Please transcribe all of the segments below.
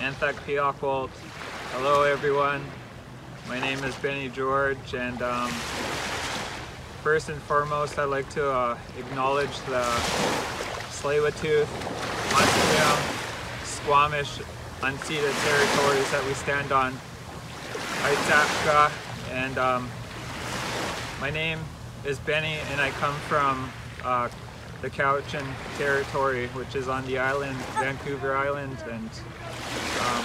Anthak Piakwalt. Hello everyone. My name is Benny George and um, first and foremost I'd like to uh, acknowledge the Tsleil-Waututh, Musqueam, Squamish unceded territories that we stand on. Aitsapka and um, my name is Benny and I come from uh, the Cowichan territory which is on the island, Vancouver Island and um,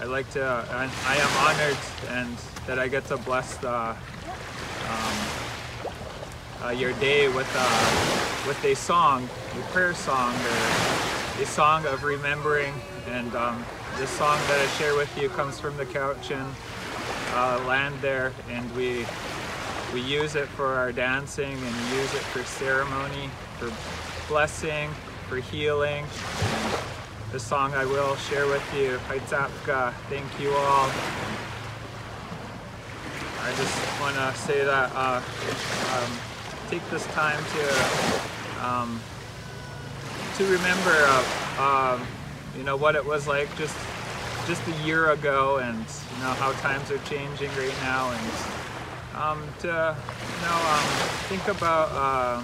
I'd like to, I, I, am honored and that I get to bless the, um, uh, your day with, uh, with a song, a prayer song, or a song of remembering. And um, this song that I share with you comes from the Cowichan uh, land there, and we we use it for our dancing and use it for ceremony, for blessing, for healing. The song I will share with you, Haitsapka, thank you all. I just want to say that, uh, um, take this time to, um, to remember, uh, um, you know, what it was like just, just a year ago and, you know, how times are changing right now and, um, to, you know, um, think about, uh,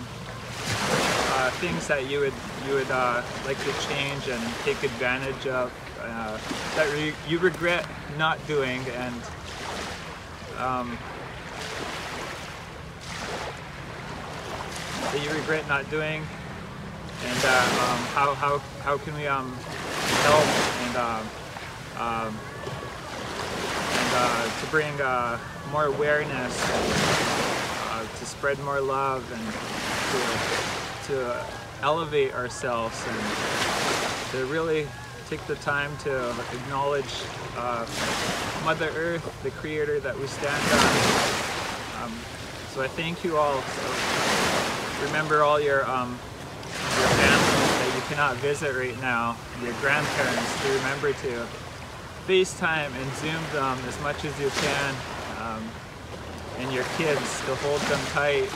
uh, things that you would you would uh, like to change and take advantage of uh, that re you regret not doing and um, that you regret not doing and uh, um, how, how, how can we um, help and, um, um and uh, to bring uh, more awareness and, uh, to spread more love and to, to elevate ourselves and to really take the time to acknowledge uh, Mother Earth, the creator that we stand on. Um, so I thank you all. So remember all your, um, your families that you cannot visit right now, your grandparents to remember to FaceTime and Zoom them as much as you can, um, and your kids to hold them tight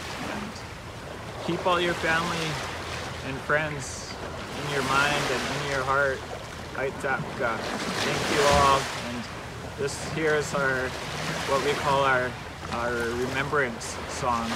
keep all your family and friends in your mind and in your heart. Aitsapka. Thank you all. And this here is our, what we call our, our remembrance song.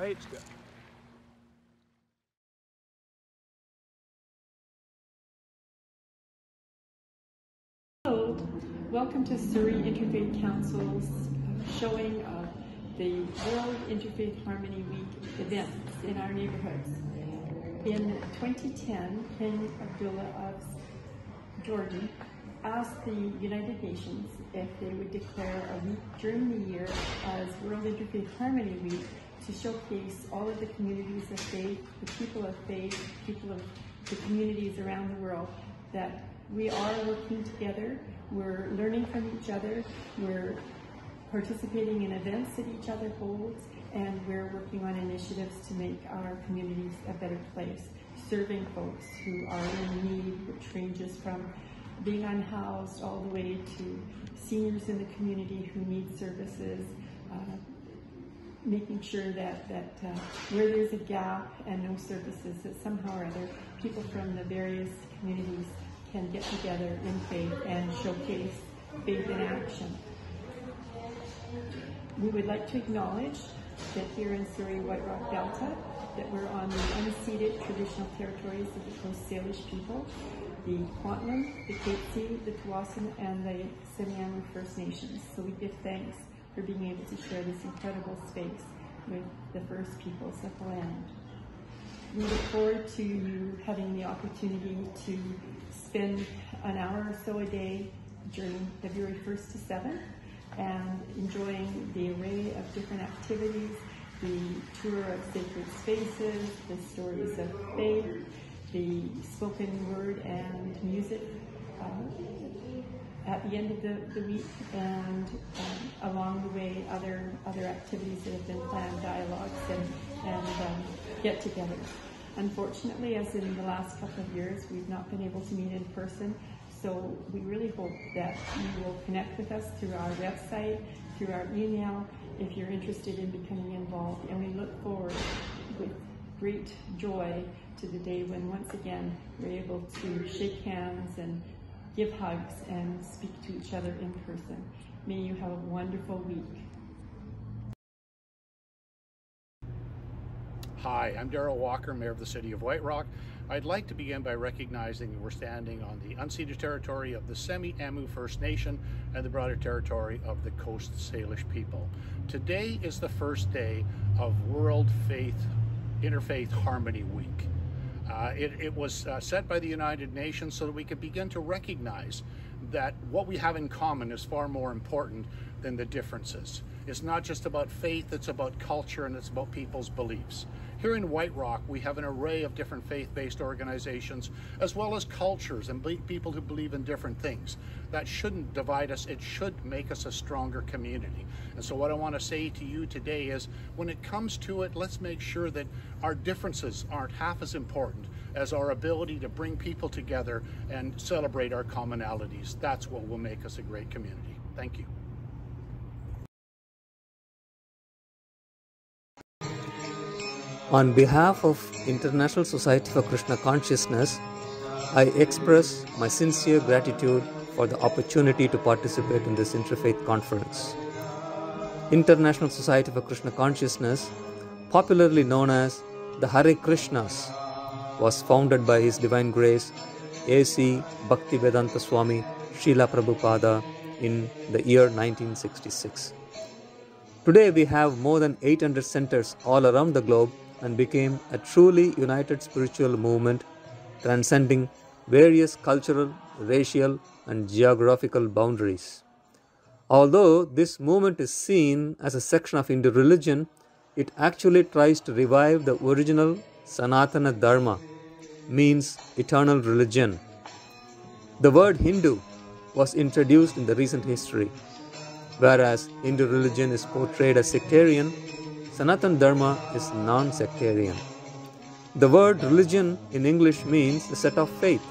Right, good. Hello, welcome to Surrey Interfaith Council's uh, showing of the World Interfaith Harmony Week events in our neighborhoods. In 2010, King Abdullah of Jordan asked the United Nations if they would declare a week during the year as World Interfaith Harmony Week to showcase all of the communities of faith, the people of faith, people of the communities around the world that we are working together, we're learning from each other, we're participating in events that each other holds, and we're working on initiatives to make our communities a better place, serving folks who are in need, which ranges from being unhoused all the way to seniors in the community who need services, uh, making sure that, that uh, where there's a gap and no services, that somehow or other people from the various communities can get together in faith and showcase faith in action. We would like to acknowledge that here in Surrey White Rock Delta, that we're on the unceded traditional territories of the Coast Salish people, the Kwantlen, the Katzie, the Tsawwassen, and the Semiahmoo First Nations. So we give thanks for being able to share this incredible space with the first peoples of the land. We look forward to you having the opportunity to spend an hour or so a day during February 1st to 7th and enjoying the array of different activities, the tour of sacred spaces, the stories of faith, the spoken word and music uh, at the end of the, the week and um, along the way other other activities that have been planned, dialogues and, and um, get-togethers. Unfortunately, as in the last couple of years, we've not been able to meet in person, so we really hope that you will connect with us through our website, through our email, if you're interested in becoming involved. And we look forward with great joy to the day when once again we're able to shake hands and give hugs and speak to each other in person. May you have a wonderful week. Hi, I'm Darryl Walker, Mayor of the City of White Rock. I'd like to begin by recognizing that we're standing on the unceded territory of the Semiahmoo First Nation and the broader territory of the Coast Salish people. Today is the first day of World Faith Interfaith Harmony Week. Uh, it, it, was uh, set by the United Nations so that we could begin to recognize that what we have in common is far more important than the differences. It's not just about faith, it's about culture and it's about people's beliefs. Here in White Rock, we have an array of different faith-based organizations, as well as cultures and people who believe in different things. That shouldn't divide us, it should make us a stronger community. And so what I want to say to you today is, when it comes to it, let's make sure that our differences aren't half as important as our ability to bring people together and celebrate our commonalities. That's what will make us a great community. Thank you. On behalf of International Society for Krishna Consciousness, I express my sincere gratitude for the opportunity to participate in this interfaith conference. International Society for Krishna Consciousness, popularly known as the Hare Krishnas, was founded by His Divine Grace A.C. Bhaktivedanta Swami Srila Prabhupada in the year 1966. Today we have more than 800 centers all around the globe and became a truly united spiritual movement transcending various cultural, racial, and geographical boundaries. Although this movement is seen as a section of Hindu religion, it actually tries to revive the original Sanatana Dharma, means eternal religion. The word Hindu was introduced in the recent history. Whereas Hindu religion is portrayed as sectarian, Sanatan Dharma is non sectarian. The word religion in English means a set of faith.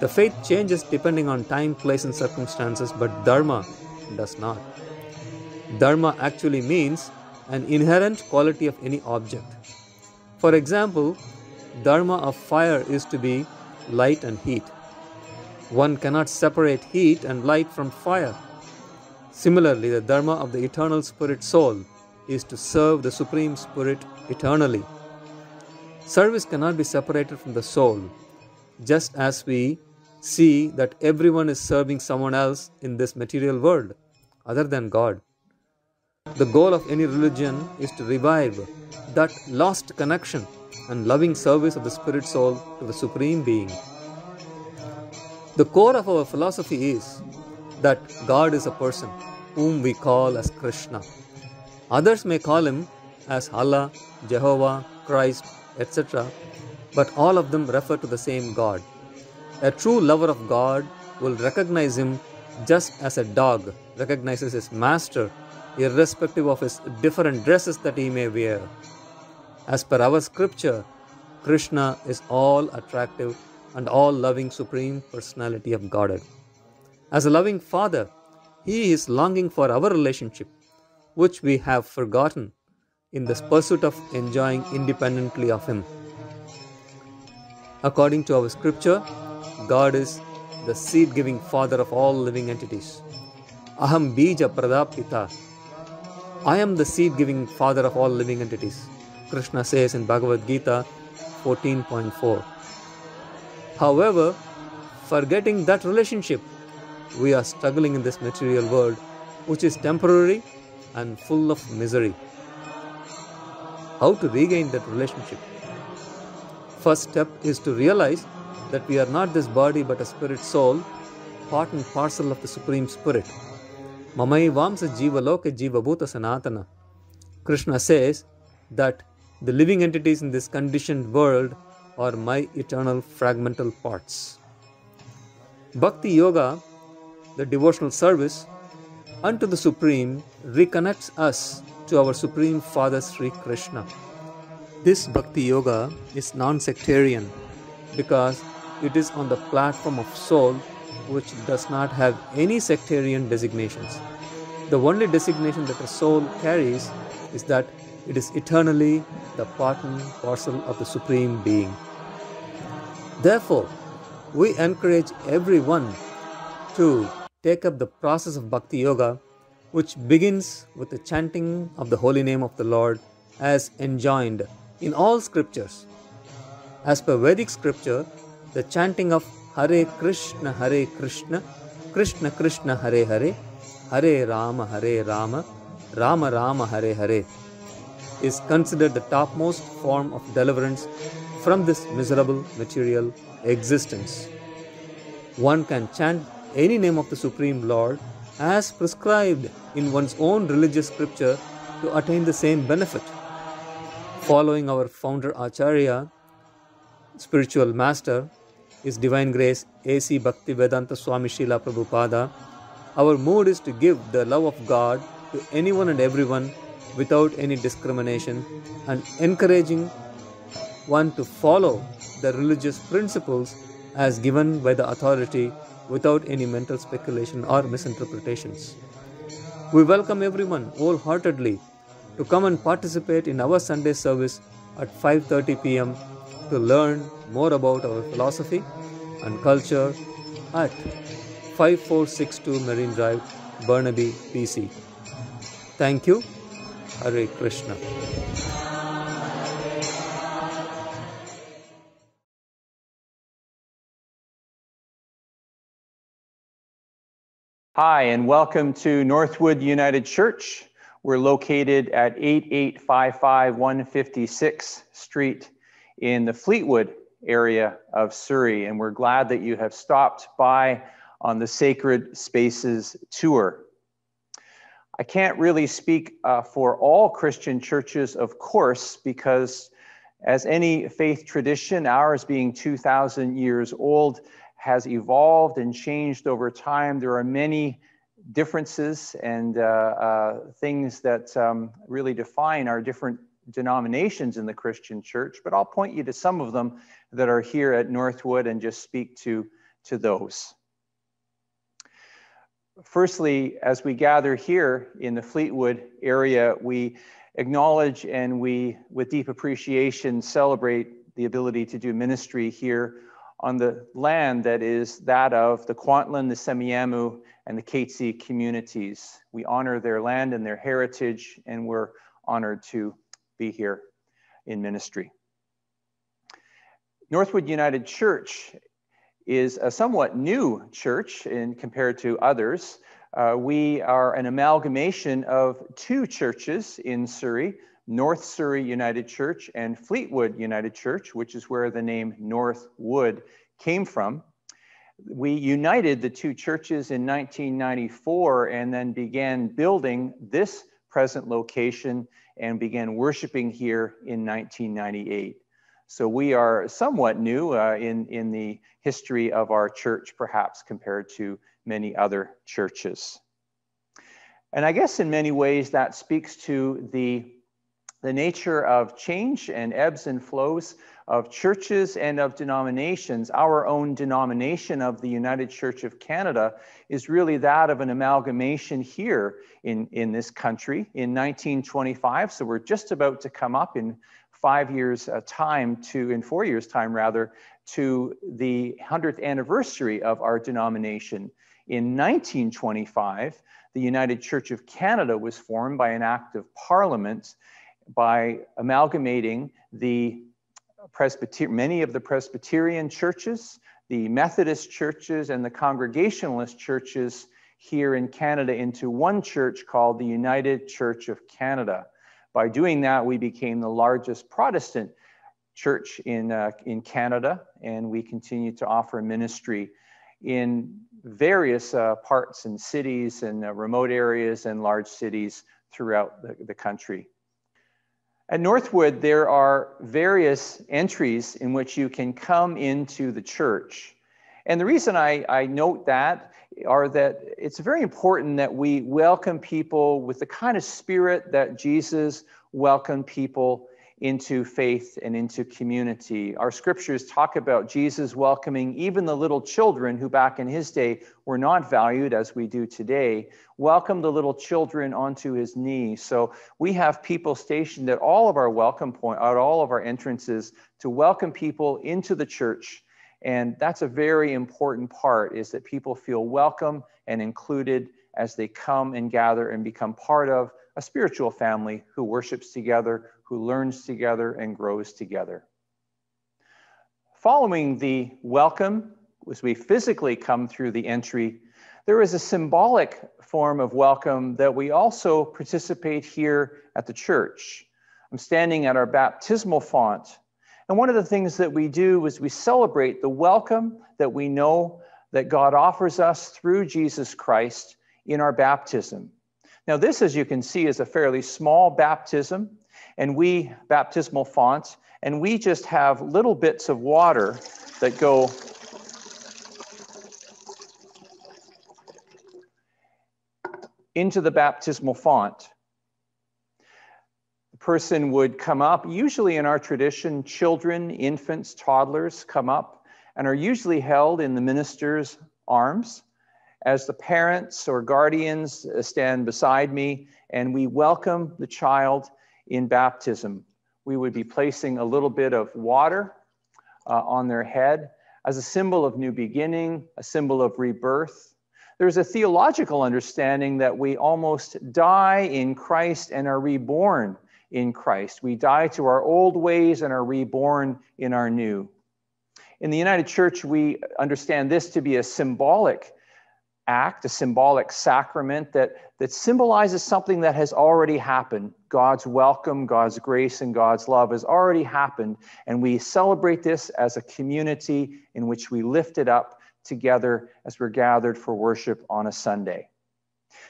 The faith changes depending on time, place, and circumstances, but Dharma does not. Dharma actually means an inherent quality of any object. For example, Dharma of fire is to be light and heat. One cannot separate heat and light from fire. Similarly, the Dharma of the eternal spirit soul is to serve the Supreme Spirit eternally. Service cannot be separated from the soul, just as we see that everyone is serving someone else in this material world other than God. The goal of any religion is to revive that lost connection and loving service of the spirit soul to the Supreme Being. The core of our philosophy is that God is a person whom we call as Krishna. Others may call him as Allah, Jehovah, Christ, etc., but all of them refer to the same God. A true lover of God will recognize him just as a dog recognizes his master, irrespective of his different dresses that he may wear. As per our scripture, Krishna is all attractive and all loving Supreme Personality of Godhead. As a loving Father, He is longing for our relationship, which we have forgotten in this pursuit of enjoying independently of Him. According to our scripture, God is the seed giving Father of all living entities. Aham Bija Pradapita. I am the seed giving Father of all living entities. Krishna says in Bhagavad Gita 14.4. However, forgetting that relationship, we are struggling in this material world, which is temporary and full of misery. How to regain that relationship? First step is to realize that we are not this body but a spirit soul, part and parcel of the Supreme Spirit. Mamai Vamsa Jiva Loka Jiva Bhuta Sanatana. Krishna says that the living entities in this conditioned world are my eternal fragmental parts. Bhakti Yoga, the devotional service unto the Supreme, reconnects us to our Supreme Father Sri Krishna. This Bhakti Yoga is non sectarian because it is on the platform of soul which does not have any sectarian designations. The only designation that a soul carries is that it is eternally the part and parcel of the Supreme Being. Therefore, we encourage everyone to take up the process of Bhakti Yoga, which begins with the chanting of the holy name of the Lord as enjoined in all scriptures. As per Vedic scripture, the chanting of Hare Krishna, Hare Krishna, Krishna Krishna, Hare Hare, Hare Rama, Hare Rama, Rama Rama, Hare Hare is considered the topmost form of deliverance from this miserable material existence. One can chant any name of the Supreme Lord as prescribed in one's own religious scripture to attain the same benefit. Following our founder Acharya, spiritual master, His Divine Grace A.C. Bhakti Vedanta Swami Srila Prabhupada, our mood is to give the love of God to anyone and everyone without any discrimination and encouraging one to follow the religious principles as given by the authority without any mental speculation or misinterpretations. We welcome everyone wholeheartedly to come and participate in our Sunday service at 5:30 p.m. to learn more about our philosophy and culture at 5462 Marine Drive, Burnaby, BC. Thank you. Hare Krishna. Hi, and welcome to Northwood United Church. We're located at 8855 156 Street in the Fleetwood area of Surrey, and we're glad that you have stopped by on the Sacred Spaces tour. I can't really speak uh, for all Christian churches, of course, because as any faith tradition, ours being 2,000 years old, has evolved and changed over time. There are many differences and uh, uh, things that um, really define our different denominations in the Christian church, but I'll point you to some of them that are here at Northwood and just speak to, to those. Firstly, as we gather here in the Fleetwood area, we acknowledge and we, with deep appreciation, celebrate the ability to do ministry here on the land that is that of the Kwantlen, the Semiahmoo, and the Katzie communities. We honor their land and their heritage, and we're honored to be here in ministry. Northwood United Church is a somewhat new church in compared to others. Uh, we are an amalgamation of two churches in Surrey, North Surrey United Church and Fleetwood United Church, which is where the name Northwood came from. We united the two churches in 1994 and then began building this present location and began worshiping here in 1998. So we are somewhat new uh, in, in the history of our church, perhaps compared to many other churches. And I guess in many ways that speaks to the, the nature of change and ebbs and flows of churches and of denominations. Our own denomination of the United Church of Canada is really that of an amalgamation here in, in this country in 1925. So we're just about to come up in five years uh, time to, in four years time rather, to the 100th anniversary of our denomination. In 1925, the United Church of Canada was formed by an act of parliament by amalgamating the Presbyter- many of the Presbyterian churches, the Methodist churches, and the Congregationalist churches here in Canada into one church called the United Church of Canada. By doing that, we became the largest Protestant church in, uh, in Canada, and we continue to offer ministry in various uh, parts and cities and uh, remote areas and large cities throughout the, the country. At Northwood, there are various entries in which you can come into the church. And the reason I, I note that are that it's very important that we welcome people with the kind of spirit that Jesus welcomed people into faith and into community. Our scriptures talk about Jesus welcoming even the little children who back in his day were not valued as we do today, welcome the little children onto his knee. So we have people stationed at all of our welcome point, at all of our entrances to welcome people into the church and that's a very important part is that people feel welcome and included as they come and gather and become part of a spiritual family who worships together, who learns together and grows together. Following the welcome, as we physically come through the entry, there is a symbolic form of welcome that we also participate here at the church. I'm standing at our baptismal font and one of the things that we do is we celebrate the welcome that we know that God offers us through Jesus Christ in our baptism. Now, this, as you can see, is a fairly small baptism, and we, baptismal font, and we just have little bits of water that go into the baptismal font person would come up. Usually in our tradition, children, infants, toddlers come up and are usually held in the minister's arms as the parents or guardians stand beside me and we welcome the child in baptism. We would be placing a little bit of water uh, on their head as a symbol of new beginning, a symbol of rebirth. There's a theological understanding that we almost die in Christ and are reborn in Christ. We die to our old ways and are reborn in our new. In the United Church, we understand this to be a symbolic act, a symbolic sacrament that, that symbolizes something that has already happened. God's welcome, God's grace, and God's love has already happened. And we celebrate this as a community in which we lift it up together as we're gathered for worship on a Sunday.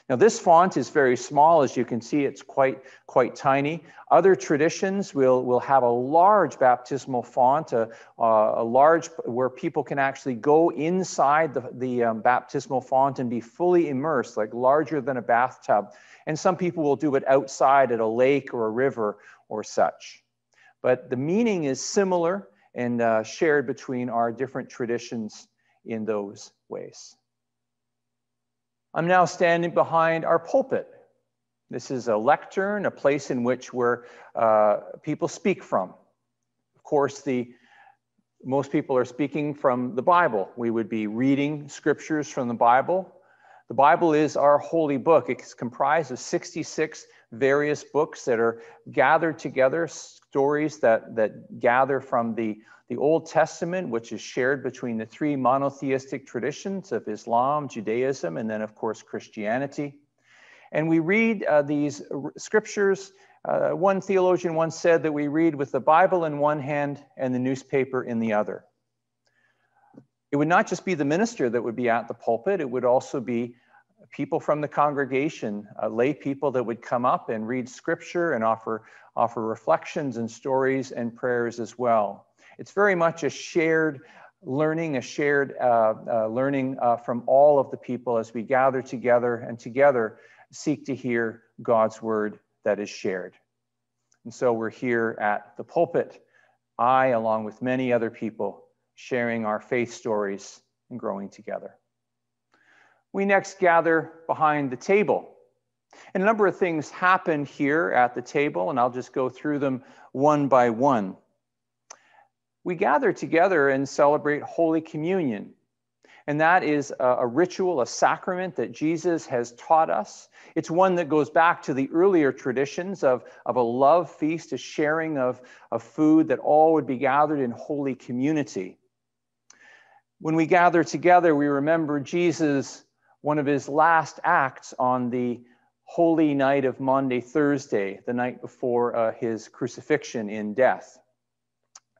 Now this font is very small, as you can see, it's quite, quite tiny. Other traditions will, will have a large baptismal font, a, a large, where people can actually go inside the, the um, baptismal font and be fully immersed, like larger than a bathtub. And some people will do it outside at a lake or a river or such. But the meaning is similar and uh, shared between our different traditions in those ways. I'm now standing behind our pulpit. This is a lectern, a place in which where uh, people speak from. Of course, the most people are speaking from the Bible. We would be reading scriptures from the Bible. The Bible is our holy book. It's comprised of 66 various books that are gathered together, stories that, that gather from the, the Old Testament, which is shared between the three monotheistic traditions of Islam, Judaism, and then, of course, Christianity. And we read uh, these scriptures. Uh, one theologian once said that we read with the Bible in one hand and the newspaper in the other. It would not just be the minister that would be at the pulpit, it would also be people from the congregation, uh, lay people that would come up and read scripture and offer, offer reflections and stories and prayers as well. It's very much a shared learning, a shared uh, uh, learning uh, from all of the people as we gather together and together seek to hear God's word that is shared. And so we're here at the pulpit, I, along with many other people, sharing our faith stories and growing together. We next gather behind the table. And a number of things happen here at the table, and I'll just go through them one by one. We gather together and celebrate Holy Communion. And that is a, a, ritual, a sacrament that Jesus has taught us. It's one that goes back to the earlier traditions of, of a love feast, a sharing of, of food that all would be gathered in holy community. When we gather together, we remember Jesus one of his last acts on the holy night of Maundy Thursday, the night before uh, his crucifixion in death.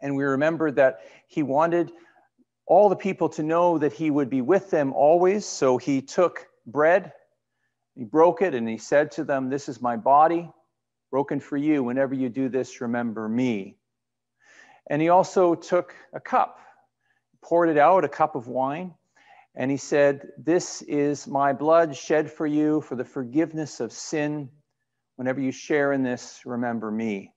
And we remember that he wanted all the people to know that he would be with them always. So he took bread, he broke it, and he said to them, This is my body, broken for you. Whenever you do this, remember me. And he also took a cup, poured it out, a cup of wine, and he said, This is my blood shed for you for the forgiveness of sin. Whenever you share in this, remember me.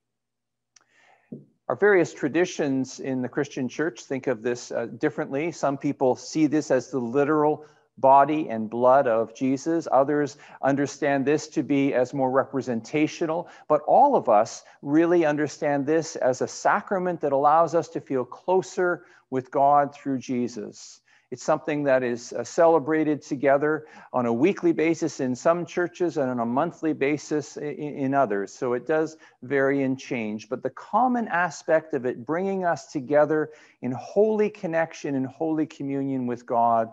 Our various traditions in the Christian church think of this uh, differently. Some people see this as the literal body and blood of Jesus. Others understand this to be as more representational. But all of us really understand this as a sacrament that allows us to feel closer with God through Jesus. It's something that is uh, celebrated together on a weekly basis in some churches and on a monthly basis in, in, others. So it does vary and change. But the common aspect of it bringing us together in holy connection and holy communion with God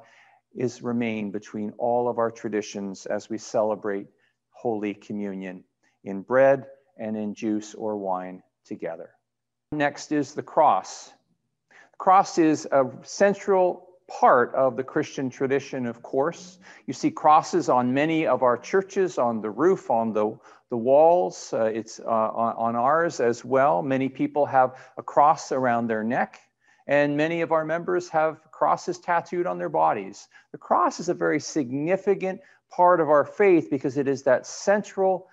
is remain between all of our traditions as we celebrate Holy Communion in bread and in juice or wine together. Next is the cross. The cross is a central part of the Christian tradition, of course. You see crosses on many of our churches, on the roof, on the, the walls. Uh, it's uh, on, on ours as well. Many people have a cross around their neck, and many of our members have crosses tattooed on their bodies. The cross is a very significant part of our faith because it is that central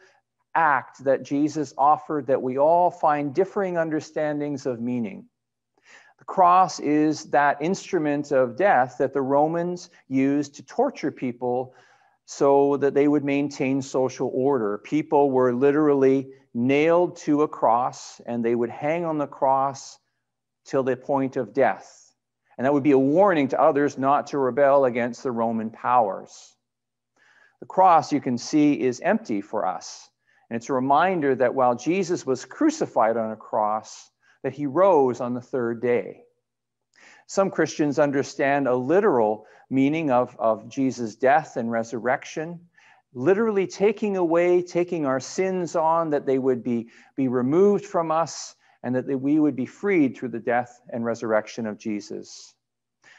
act that Jesus offered that we all find differing understandings of meaning. The cross is that instrument of death that the Romans used to torture people so that they would maintain social order. People were literally nailed to a cross and they would hang on the cross till the point of death. And that would be a warning to others not to rebel against the Roman powers. The cross, you can see, is empty for us. And it's a reminder that while Jesus was crucified on a cross, that he rose on the third day. Some Christians understand a literal meaning of, of Jesus' death and resurrection, literally taking away, taking our sins on, that they would be, be removed from us, and that we would be freed through the death and resurrection of Jesus.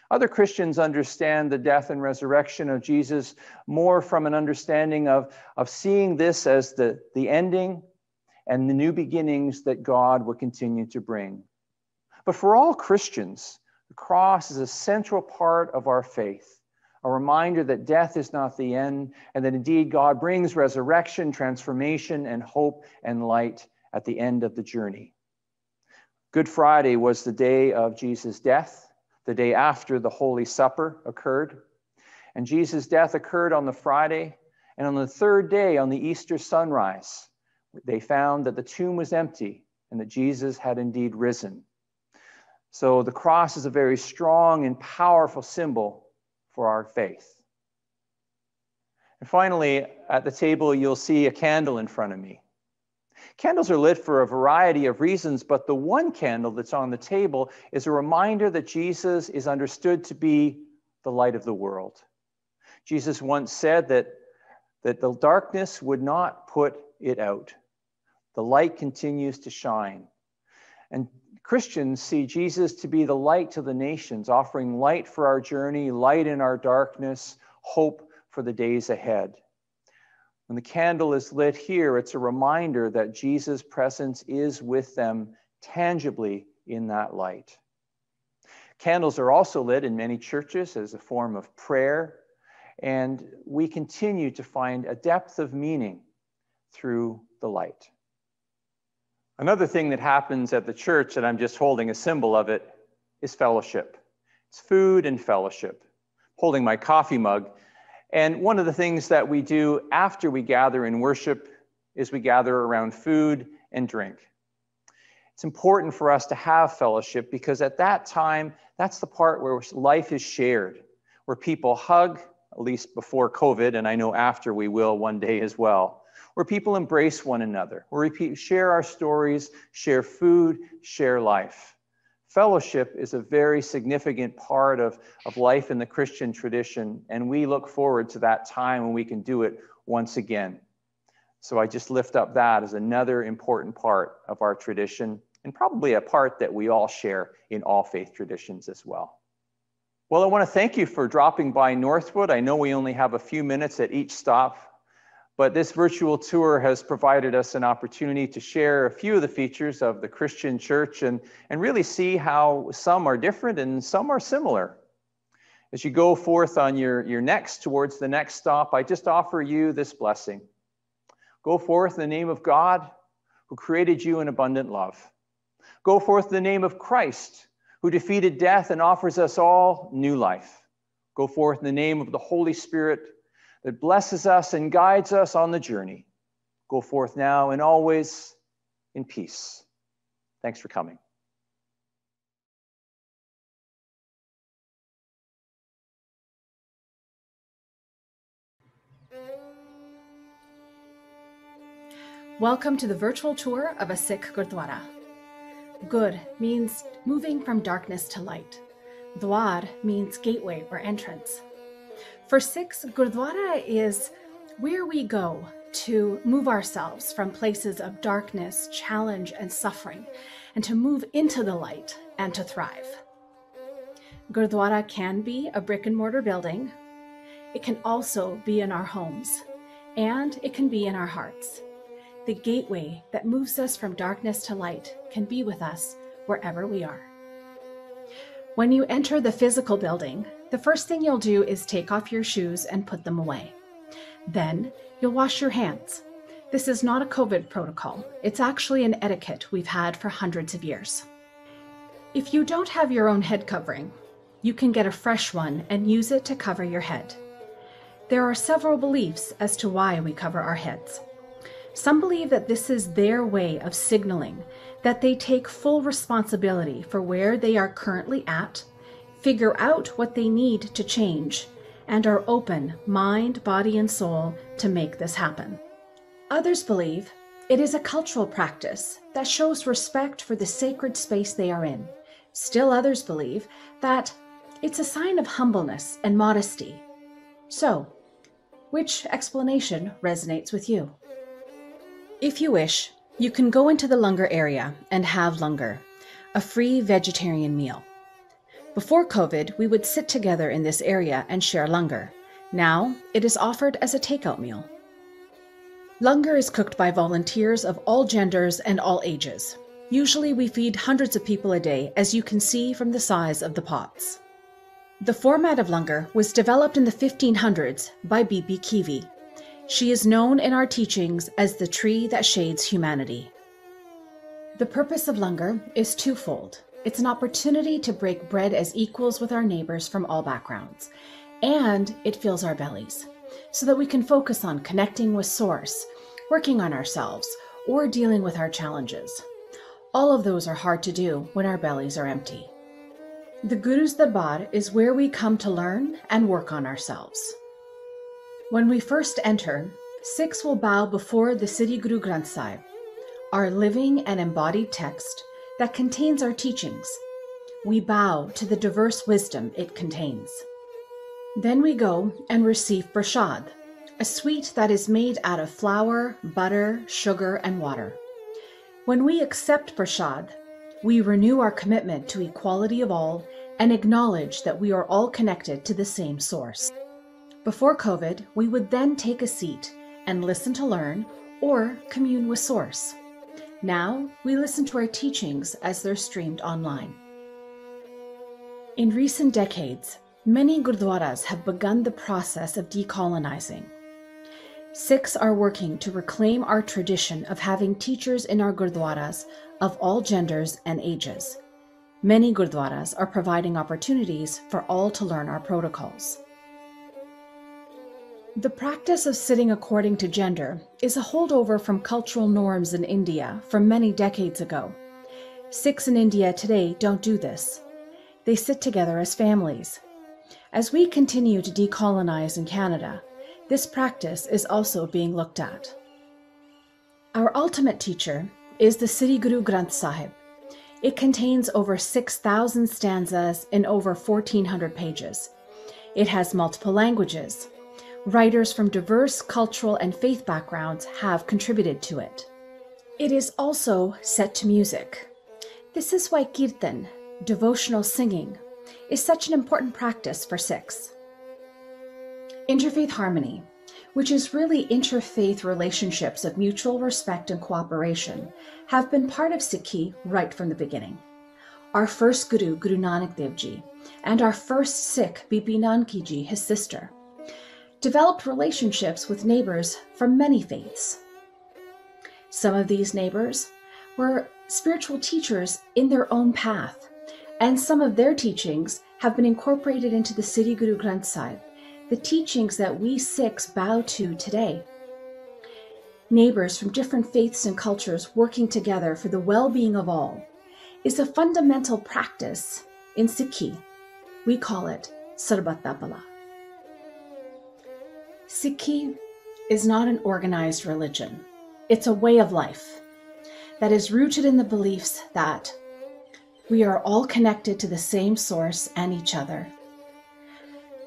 Other Christians understand the death and resurrection of Jesus more from an understanding of, of seeing this as the, the ending and the new beginnings that God will continue to bring. But for all Christians, the cross is a central part of our faith, a reminder that death is not the end, and that indeed God brings resurrection, transformation, and hope and light at the end of the journey. Good Friday was the day of Jesus' death, the day after the Holy Supper occurred. And Jesus' death occurred on the Friday, and on the third day, on the Easter sunrise, they found that the tomb was empty and that Jesus had indeed risen. So the cross is a very strong and powerful symbol for our faith. And finally, at the table, you'll see a candle in front of me. Candles are lit for a variety of reasons, but the one candle that's on the table is a reminder that Jesus is understood to be the light of the world. Jesus once said that, that the darkness would not put it out. The light continues to shine. And Christians see Jesus to be the light to the nations, offering light for our journey, light in our darkness, hope for the days ahead. When the candle is lit here, it's a reminder that Jesus' presence is with them tangibly in that light. Candles are also lit in many churches as a form of prayer, and we continue to find a depth of meaning through the light. Another thing that happens at the church, and I'm just holding a symbol of it, is fellowship. It's food and fellowship. Holding my coffee mug. And one of the things that we do after we gather in worship is we gather around food and drink. It's important for us to have fellowship because at that time, that's the part where life is shared, where people hug, at least before COVID, and I know after we will one day as well where people embrace one another, where we share our stories, share food, share life. Fellowship is a very significant part of, of life in the Christian tradition, and we look forward to that time when we can do it once again. So I just lift up that as another important part of our tradition, and probably a part that we all share in all faith traditions as well. Well, I want to thank you for dropping by Northwood. I know we only have a few minutes at each stop, but this virtual tour has provided us an opportunity to share a few of the features of the Christian church and, and really see how some are different and some are similar. As you go forth on your, your next towards the next stop, I just offer you this blessing. Go forth in the name of God who created you in abundant love. Go forth in the name of Christ who defeated death and offers us all new life. Go forth in the name of the Holy Spirit that blesses us and guides us on the journey. Go forth now and always in peace. Thanks for coming. Welcome to the virtual tour of a Sikh Gurdwara. Gur means moving from darkness to light. Dwar means gateway or entrance. For Sikhs, Gurdwara is where we go to move ourselves from places of darkness, challenge, and suffering, and to move into the light and to thrive. Gurdwara can be a brick and mortar building. It can also be in our homes, and it can be in our hearts. The gateway that moves us from darkness to light can be with us wherever we are. When you enter the physical building, the first thing you'll do is take off your shoes and put them away. Then you'll wash your hands. This is not a COVID protocol. It's actually an etiquette we've had for hundreds of years. If you don't have your own head covering, you can get a fresh one and use it to cover your head. There are several beliefs as to why we cover our heads. Some believe that this is their way of signaling that they take full responsibility for where they are currently at figure out what they need to change, and are open, mind, body, and soul, to make this happen. Others believe it is a cultural practice that shows respect for the sacred space they are in. Still, others believe that it's a sign of humbleness and modesty. So, which explanation resonates with you? If you wish, you can go into the Langar area and have Langar, a free vegetarian meal. Before COVID, we would sit together in this area and share langar. Now, it is offered as a takeout meal. Langar is cooked by volunteers of all genders and all ages. Usually, we feed hundreds of people a day, as you can see from the size of the pots. The format of langar was developed in the 1500s by Bibi Khivi. She is known in our teachings as the tree that shades humanity. The purpose of langar is twofold. It's an opportunity to break bread as equals with our neighbors from all backgrounds. And it fills our bellies so that we can focus on connecting with Source, working on ourselves, or dealing with our challenges. All of those are hard to do when our bellies are empty. The Guru's Darbar is where we come to learn and work on ourselves. When we first enter, Sikhs will bow before the Sri Guru Granth Sahib. our living and embodied text that contains our teachings. We bow to the diverse wisdom it contains. Then we go and receive prashad, a sweet that is made out of flour, butter, sugar, and water. When we accept prashad, we renew our commitment to equality of all and acknowledge that we are all connected to the same source. Before COVID, we would then take a seat and listen to learn or commune with Source. Now we listen to our teachings as they're streamed online. In recent decades, many gurdwaras have begun the process of decolonizing. Sikhs are working to reclaim our tradition of having teachers in our gurdwaras of all genders and ages. Many gurdwaras are providing opportunities for all to learn our protocols. The practice of sitting according to gender is a holdover from cultural norms in India from many decades ago. Sikhs in India today don't do this. They sit together as families. As we continue to decolonize in Canada, this practice is also being looked at. Our ultimate teacher is the Sri Guru Granth Sahib. It contains over 6,000 stanzas in over 1,400 pages. It has multiple languages, Writers from diverse cultural and faith backgrounds have contributed to it. It is also set to music. This is why kirtan, devotional singing, is such an important practice for Sikhs. Interfaith harmony, which is really interfaith relationships of mutual respect and cooperation, have been part of Sikhi right from the beginning. Our first Guru, Guru Nanak Dev Ji, and our first Sikh, Bibi Nanki Ji, his sister, developed relationships with neighbors from many faiths. Some of these neighbors were spiritual teachers in their own path, and some of their teachings have been incorporated into the Sri Guru Granth Sahib, the teachings that we Sikhs bow to today. Neighbors from different faiths and cultures working together for the well being of all is a fundamental practice in Sikhi. We call it Sarbat da Bhala. Sikhi is not an organized religion, it's a way of life that is rooted in the beliefs that we are all connected to the same source and each other,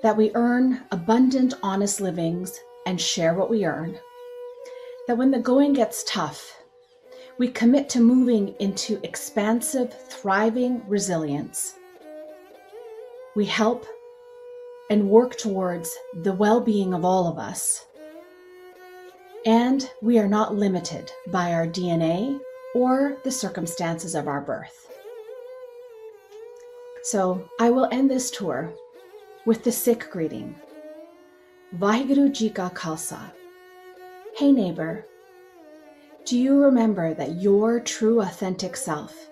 that we earn abundant, honest livings and share what we earn, that when the going gets tough, we commit to moving into expansive, thriving resilience. We help and work towards the well being of all of us. And we are not limited by our DNA or the circumstances of our birth. So I will end this tour with the Sikh greeting Vaheguru Ji Ka Khalsa. Hey neighbor, do you remember that your true authentic self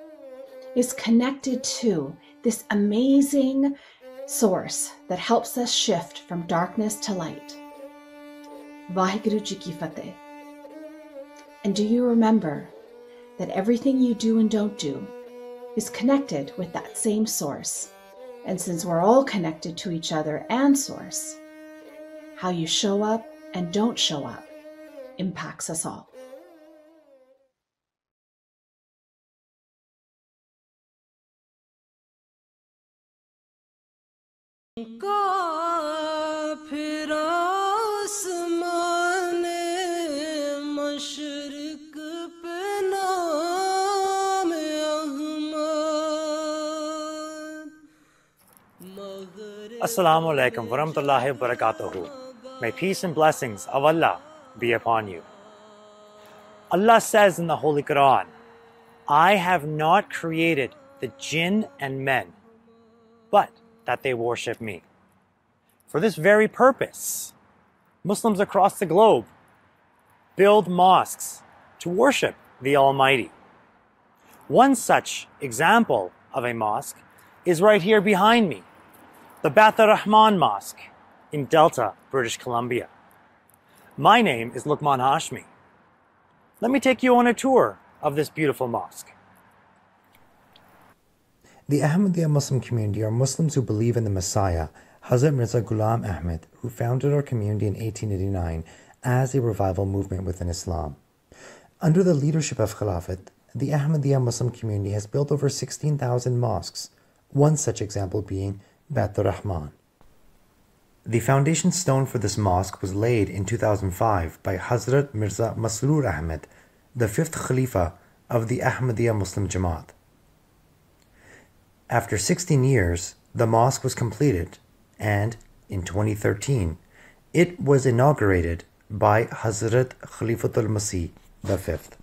is connected to this amazing source that helps us shift from darkness to light. Vaheguru Ji Fateh. And do you remember that everything you do and don't do is connected with that same source? And since we're all connected to each other and source, how you show up and don't show up impacts us all. Assalamu alaikum wa rahmatullahi wa barakatuhu. May peace and blessings of Allah be upon you. Allah says in the Holy Quran, I have not created the jinn and men, but that they worship me. For this very purpose, Muslims across the globe build mosques to worship the Almighty. One such example of a mosque is right here behind me, the Baitur Rahman Mosque in Delta, British Columbia. My name is Lukman Hashmi. Let me take you on a tour of this beautiful mosque. The Ahmadiyya Muslim community are Muslims who believe in the Messiah, Hazrat Mirza Ghulam Ahmad, who founded our community in 1889 as a revival movement within Islam. Under the leadership of Khilafat, the Ahmadiyya Muslim community has built over 16,000 mosques, one such example being Baitur Rahman. The foundation stone for this mosque was laid in 2005 by Hazrat Mirza Masroor Ahmed, the fifth Khalifa of the Ahmadiyya Muslim Jamaat. After 16 years, the mosque was completed, and in 2013, it was inaugurated by Hazrat Khalifatul Masih V.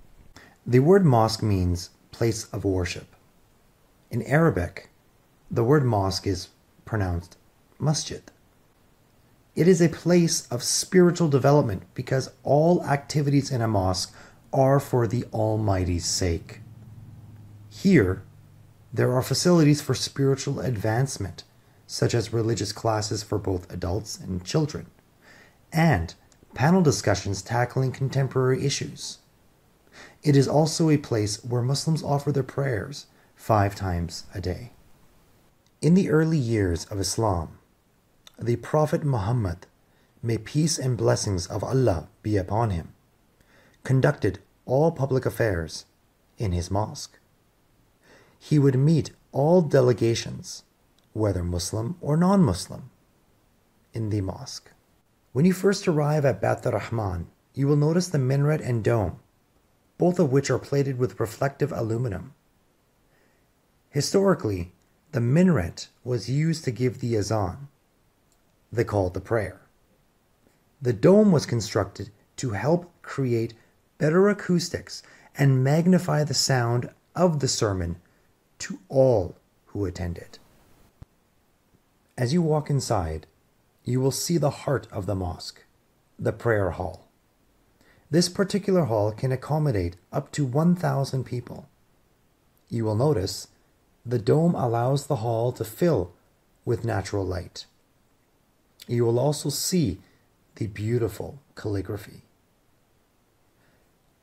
The word mosque means place of worship. In Arabic, the word mosque is pronounced masjid. It is a place of spiritual development because all activities in a mosque are for the Almighty's sake. Here, there are facilities for spiritual advancement, such as religious classes for both adults and children, and panel discussions tackling contemporary issues. It is also a place where Muslims offer their prayers five times a day. In the early years of Islam, the Prophet Muhammad, may peace and blessings of Allah be upon him, conducted all public affairs in his mosque. He would meet all delegations, whether Muslim or non Muslim, in the mosque. When you first arrive at Baitur Rahman, you will notice the minaret and dome, both of which are plated with reflective aluminum. Historically, the minaret was used to give the azan, the call to prayer. The dome was constructed to help create better acoustics and magnify the sound of the sermon to all who attended. As you walk inside, you will see the heart of the mosque, the prayer hall. This particular hall can accommodate up to 1,000 people. You will notice the dome allows the hall to fill with natural light. You will also see the beautiful calligraphy.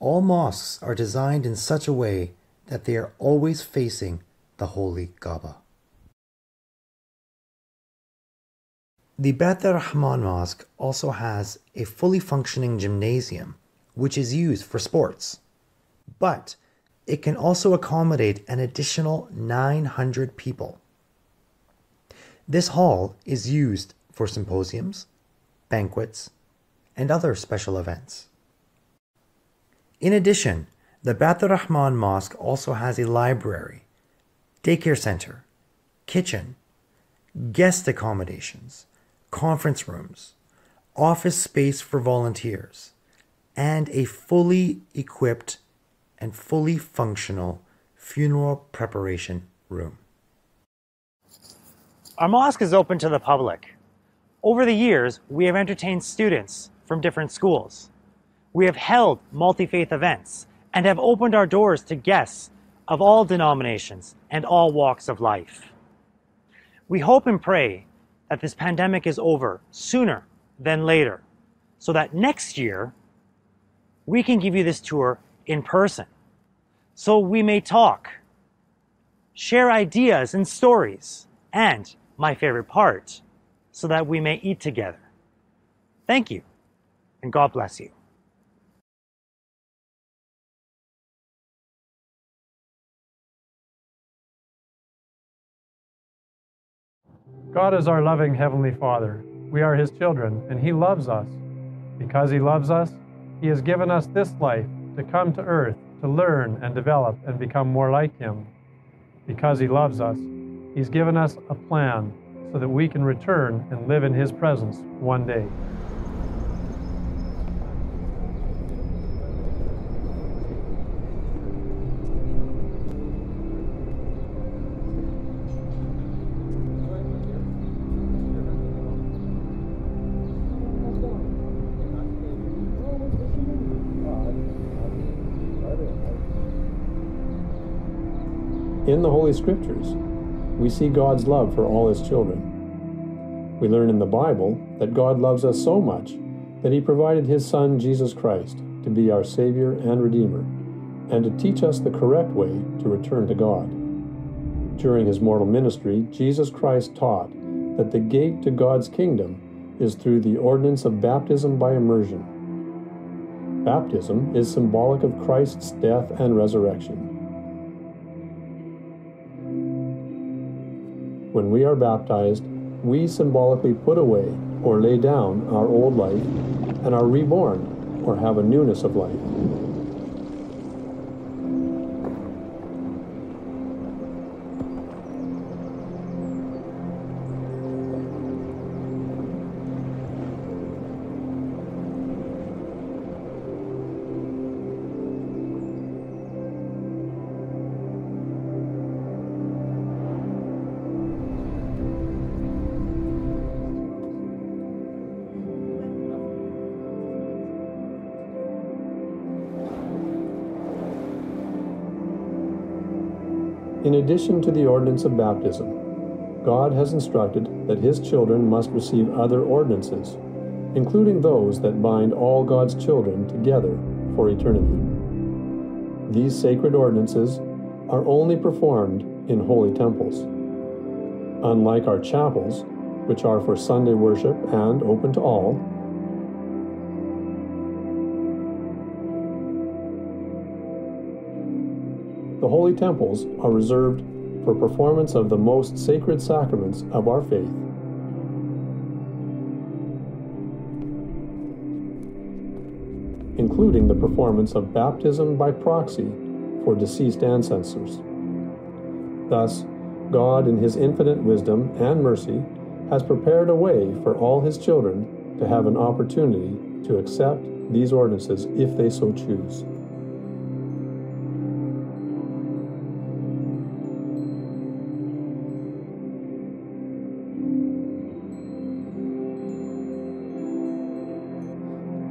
All mosques are designed in such a way that they are always facing the holy Kaaba. The Baitur Rahman Mosque also has a fully functioning gymnasium, which is used for sports. But it can also accommodate an additional 900 people. This hall is used for symposiums, banquets, and other special events. In addition, the Baitur er Rahman Mosque also has a library, daycare center, kitchen, guest accommodations, conference rooms, office space for volunteers, and a fully equipped and fully functional funeral preparation room. Our mosque is open to the public. Over the years, we have entertained students from different schools. We have held multi faith events and have opened our doors to guests of all denominations and all walks of life. We hope and pray that this pandemic is over sooner than later so that next year we can give you this tour in person so we may talk, share ideas and stories, and my favorite part, so that we may eat together. Thank you, and God bless you. God is our loving Heavenly Father. We are His children, and He loves us. Because He loves us, He has given us this life to come to earth, to learn and develop and become more like Him. Because He loves us, He's given us a plan so that we can return and live in His presence one day. Holy Scriptures, we see God's love for all His children. We learn in the Bible that God loves us so much that He provided His Son, Jesus Christ, to be our Savior and Redeemer, and to teach us the correct way to return to God. During His mortal ministry, Jesus Christ taught that the gate to God's kingdom is through the ordinance of baptism by immersion. Baptism is symbolic of Christ's death and resurrection. When we are baptized, we symbolically put away or lay down our old life and are reborn or have a newness of life. Addition to the ordinance of baptism, God has instructed that His children must receive other ordinances, including those that bind all God's children together for eternity. These sacred ordinances are only performed in holy temples. Unlike our chapels, which are for Sunday worship and open to all, the holy temples are reserved for performance of the most sacred sacraments of our faith. including the performance of baptism by proxy for deceased ancestors. Thus, God, in His infinite wisdom and mercy, has prepared a way for all His children to have an opportunity to accept these ordinances if they so choose.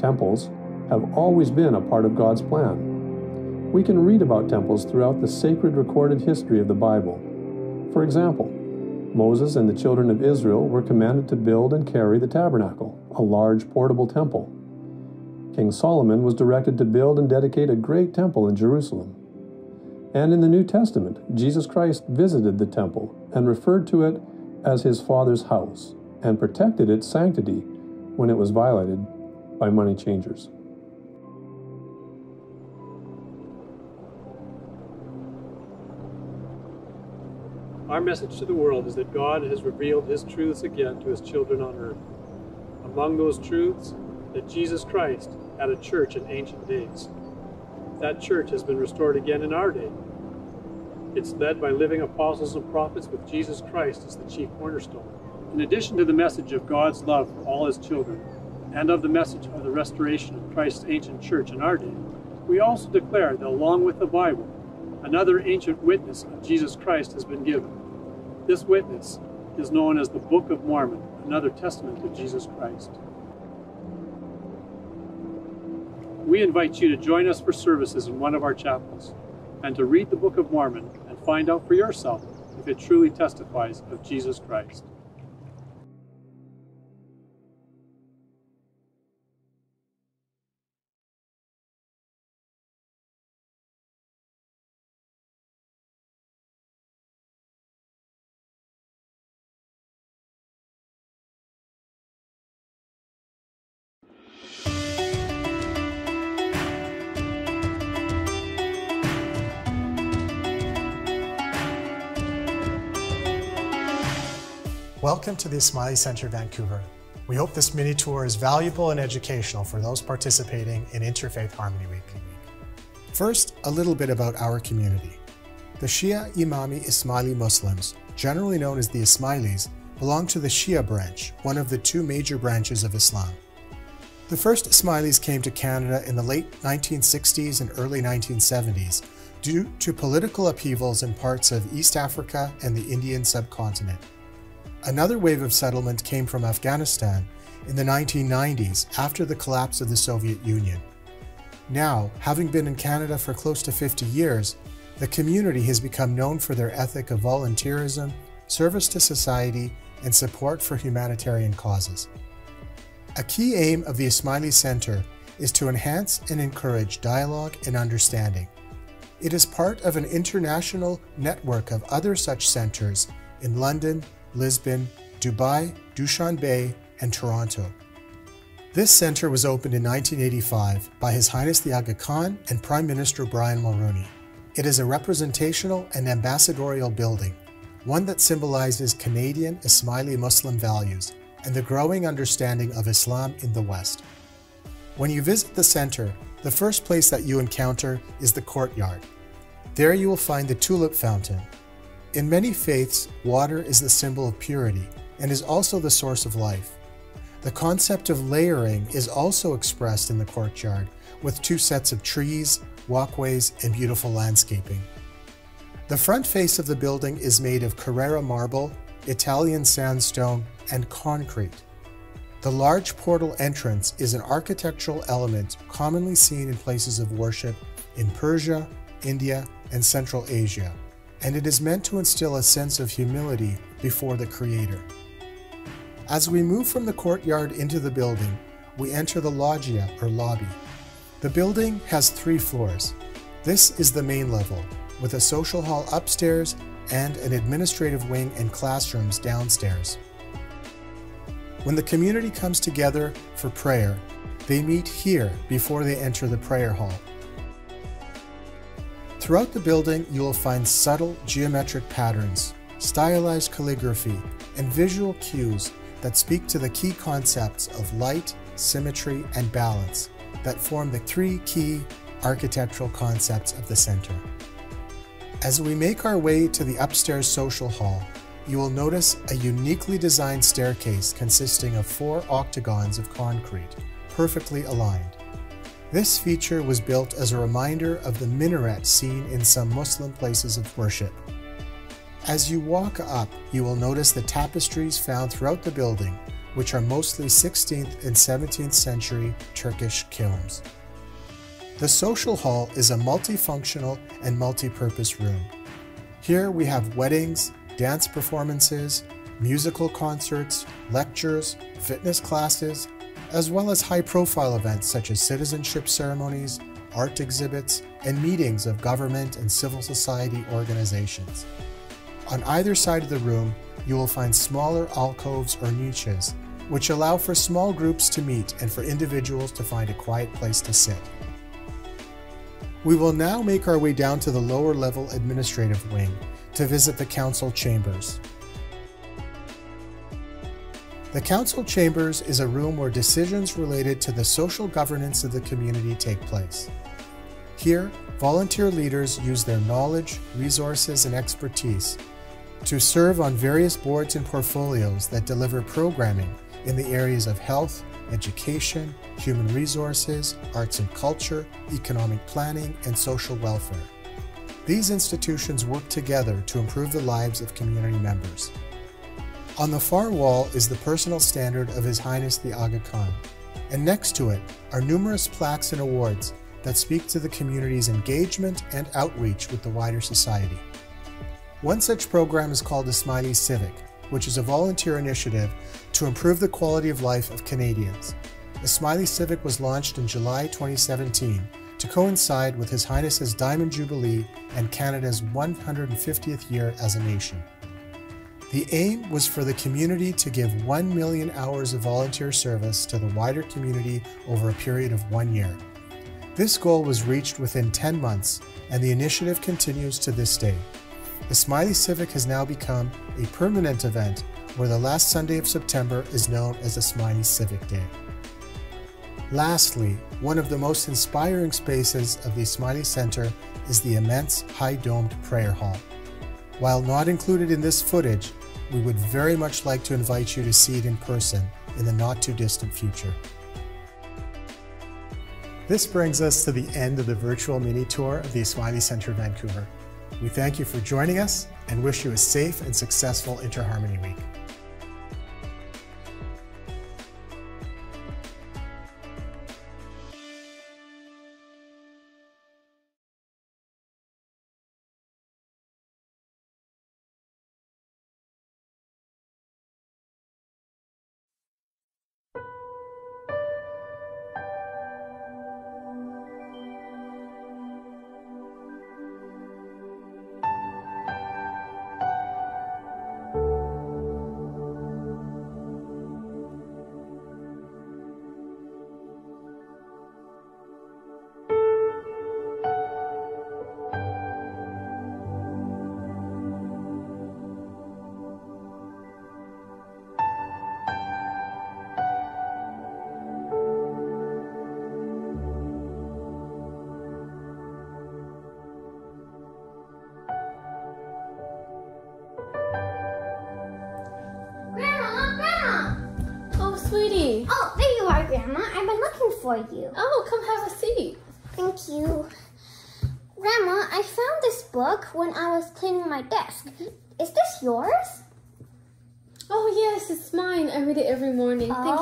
Temples have always been a part of God's plan. We can read about temples throughout the sacred recorded history of the Bible. For example, Moses and the children of Israel were commanded to build and carry the tabernacle, a large portable temple. King Solomon was directed to build and dedicate a great temple in Jerusalem. And in the New Testament, Jesus Christ visited the temple and referred to it as his Father's house and protected its sanctity when it was violated by money changers. Our message to the world is that God has revealed his truths again to his children on earth. Among those truths, that Jesus Christ had a church in ancient days. That church has been restored again in our day. It's led by living apostles and prophets with Jesus Christ as the chief cornerstone. In addition to the message of God's love for all his children, and of the message of the restoration of Christ's ancient church in our day, we also declare that along with the Bible, another ancient witness of Jesus Christ has been given. This witness is known as the Book of Mormon, another testament of Jesus Christ. We invite you to join us for services in one of our chapels and to read the Book of Mormon and find out for yourself if it truly testifies of Jesus Christ. Welcome to the Ismaili Center Vancouver. We hope this mini tour is valuable and educational for those participating in Interfaith Harmony Week. First, a little bit about our community. The Shia Imami Ismaili Muslims, generally known as the Ismailis, belong to the Shia branch, one of the two major branches of Islam. The first Ismailis came to Canada in the late 1960s and early 1970s due to political upheavals in parts of East Africa and the Indian subcontinent. Another wave of settlement came from Afghanistan in the 1990s after the collapse of the Soviet Union. Now, having been in Canada for close to 50 years, the community has become known for their ethic of volunteerism, service to society, and support for humanitarian causes. A key aim of the Ismaili Center is to enhance and encourage dialogue and understanding. It is part of an international network of other such centers in London, Lisbon, Dubai, Dushanbe, and Toronto. This center was opened in 1985 by His Highness the Aga Khan and Prime Minister Brian Mulroney. It is a representational and ambassadorial building, one that symbolizes Canadian Ismaili Muslim values and the growing understanding of Islam in the West. When you visit the center, the first place that you encounter is the courtyard. There you will find the tulip fountain. In many faiths, water is the symbol of purity and is also the source of life. The concept of layering is also expressed in the courtyard with two sets of trees, walkways, and beautiful landscaping. The front face of the building is made of Carrara marble, Italian sandstone, and concrete. The large portal entrance is an architectural element commonly seen in places of worship in Persia, India, and Central Asia, and it is meant to instill a sense of humility before the Creator. As we move from the courtyard into the building, we enter the loggia or lobby. The building has three floors. This is the main level, with a social hall upstairs and an administrative wing and classrooms downstairs. When the community comes together for prayer, they meet here before they enter the prayer hall. Throughout the building, you will find subtle geometric patterns, stylized calligraphy, and visual cues that speak to the key concepts of light, symmetry, and balance that form the three key architectural concepts of the center. As we make our way to the upstairs social hall, you will notice a uniquely designed staircase consisting of four octagons of concrete, perfectly aligned. This feature was built as a reminder of the minaret seen in some Muslim places of worship. As you walk up, you will notice the tapestries found throughout the building, which are mostly 16th and 17th century Turkish kilims. The social hall is a multifunctional and multi-purpose room. Here we have weddings, dance performances, musical concerts, lectures, fitness classes, as well as high profile events such as citizenship ceremonies, art exhibits, and meetings of government and civil society organizations. On either side of the room, you will find smaller alcoves or niches, which allow for small groups to meet and for individuals to find a quiet place to sit. We will now make our way down to the lower level administrative wing, to visit the council chambers. The council chambers is a room where decisions related to the social governance of the community take place. Here, volunteer leaders use their knowledge, resources, and expertise to serve on various boards and portfolios that deliver programming in the areas of health, education, human resources, arts and culture, economic planning, and social welfare. These institutions work together to improve the lives of community members. On the far wall is the personal standard of His Highness the Aga Khan, and next to it are numerous plaques and awards that speak to the community's engagement and outreach with the wider society. One such program is called the Ismaili Civic, which is a volunteer initiative to improve the quality of life of Canadians. The Ismaili Civic was launched in July 2017 to coincide with His Highness's Diamond Jubilee and Canada's 150th year as a nation. The aim was for the community to give 1 million hours of volunteer service to the wider community over a period of one year. This goal was reached within 10 months, and the initiative continues to this day. The Ismaili Civic has now become a permanent event where the last Sunday of September is known as the Ismaili Civic Day. Lastly, one of the most inspiring spaces of the Ismaili Center is the immense high domed prayer hall. While not included in this footage, we would very much like to invite you to see it in person in the not too distant future. This brings us to the end of the virtual mini tour of the Ismaili Center Vancouver. We thank you for joining us and wish you a safe and successful Interharmony Week.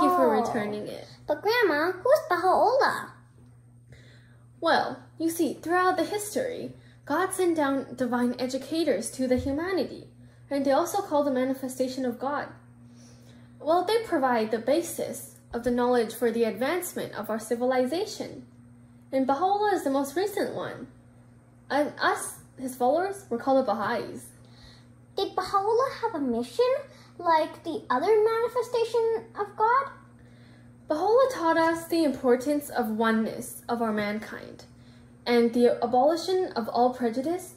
You for Oh. returning it. But Grandma, who's Baha'u'llah? Well, you see, throughout the history, God sent down divine educators to the humanity, and they also call the manifestation of God. Well, they provide the basis of the knowledge for the advancement of our civilization. And Baha'u'llah is the most recent one. And us, his followers, we're called the Baha'is. Did Baha'u'llah have a mission like the other manifestation of God? Baha'u'llah taught us the importance of oneness of our mankind and the abolition of all prejudice,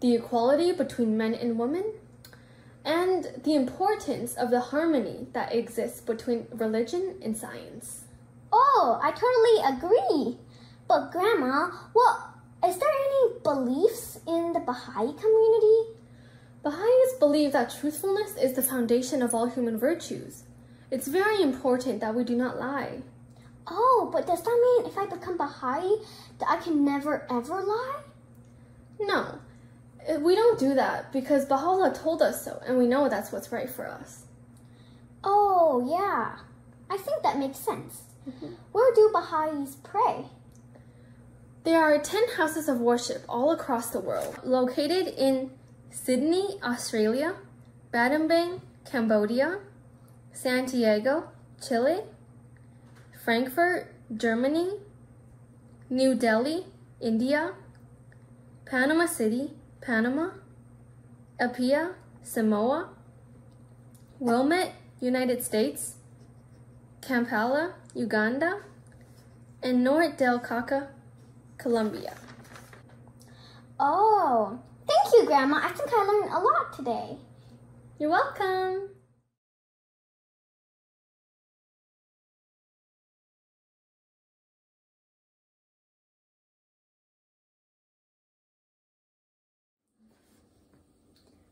the equality between men and women, and the importance of the harmony that exists between religion and science. Oh, I totally agree. But Grandma, what is there any beliefs in the Baha'i community? Baha'is believe that truthfulness is the foundation of all human virtues. It's very important that we do not lie. Oh, but does that mean if I become Baha'i that I can never ever lie? No, uh, we don't do that because Baha'u'llah told us so, and we know that's what's right for us. Oh, yeah. I think that makes sense. Where do Baha'is pray? There are 10 houses of worship all across the world, located in Sydney, Australia, Battambang, Cambodia, Santiago, Chile, Frankfurt, Germany, New Delhi, India, Panama City, Panama, Apia, Samoa, Wilmette, United States, Kampala, Uganda, and Norte del Cauca, Colombia. Oh, thank you, Grandma. I think I learned a lot today. You're welcome.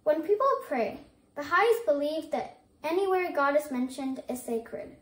When people pray, the Baha'is believe that anywhere God is mentioned is sacred.